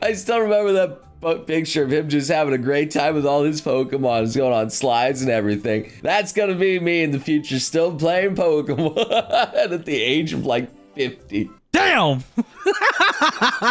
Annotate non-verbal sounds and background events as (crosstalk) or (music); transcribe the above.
I still remember that picture of him just having a great time with all his Pokemon. He's going on slides and everything. That's gonna be me in the future, still playing Pokemon (laughs) at the age of like 50. Damn! (laughs)